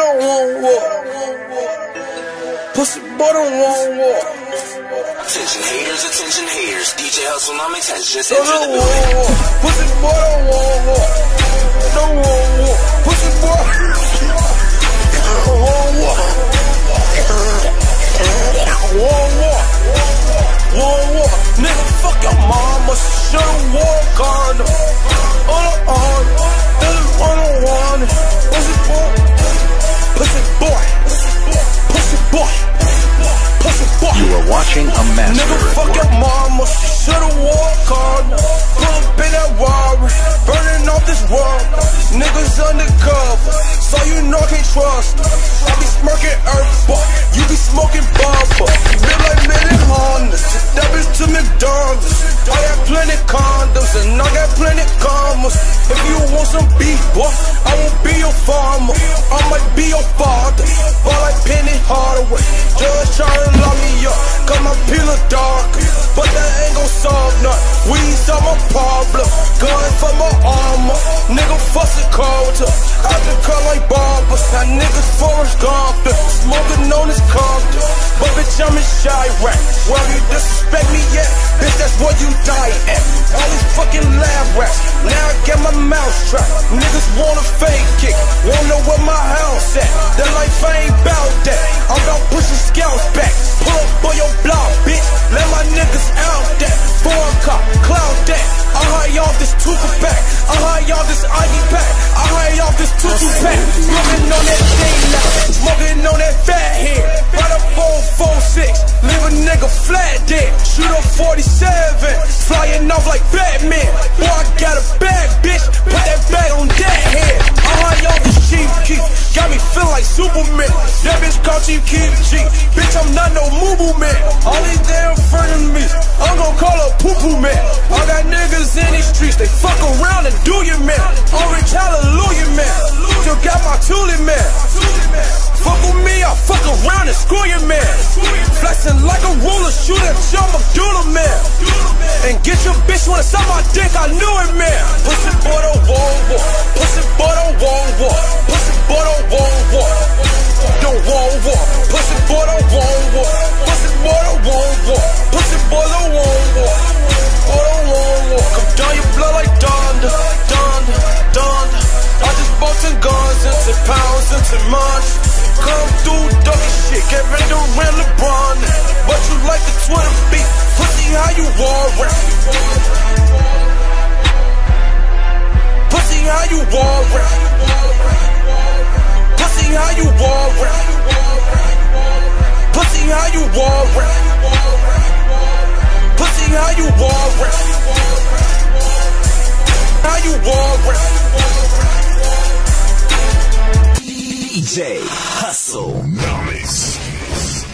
don't want war. Pussy boy don't want war. Attention haters, attention haters. DJ Hustle, I'm attention. Don't the building. war. Pussy boy don't want war. Don't want war. Pussy boy boy. You are watching a master Nigga, fuck your mama. She should've a condom. Pull up in that burning off this. Niggas undercover, so you know I can't trust. I be smirking earth, you be smoking bumper. Like to McDonald's. I got plenty condoms and I got plenty commas. If you want some beef, boy, I won't be your farmer. I might be your father, but like Penny Hardaway. Pillow dark. But that ain't gon' solve nothing. Weeds are my problem, gun for my armor. Nigga fussing culture, I can cut like barbers. Now niggas Forrest Gump, smoking on his Compton. But bitch, I'm in Chiraq. Well, you disrespect me yet? Bitch, that's where you die at. All these fucking lab rats. Now I get my mouth trapped. Niggas want a fake kick, wanna know where my house at. That life ain't bout that. I'm about pushing scouts back. Pull Y'all this Ivy pack. I hire y'all this tutu pack. Smoking on that now. Smoking on that fat head. Right up on 4-6. Leave a nigga flat dead. Shoot up 47. Flying off like Batman. Boy, I got a bag, bitch. Put that bag on that head. I hire y'all this cheap key. Got me feeling like Superman. That bitch called Chief Keef G. Bitch, I'm not no moo man. All these damn me. I'm gonna call her poo poo man. I got niggas in these streets. They fuck around you man. Rich, hallelujah man. Still got my toolie man. Fuck with me, I fuck around and screw you man. Flexing like a ruler, shoot at your Abdullah man. And get your bitch wanna suck my dick, I knew it man. Pussy boy don't want war. Pounds into months. Come through ducky shit, to ran LeBron. But you like the Twitter beat, pussy how you war. Pussy how you war rap. Pussy how you war rap. Pussy how you war rap. Pussy how you war rap. How you war rap. DJ Hustle Nomics.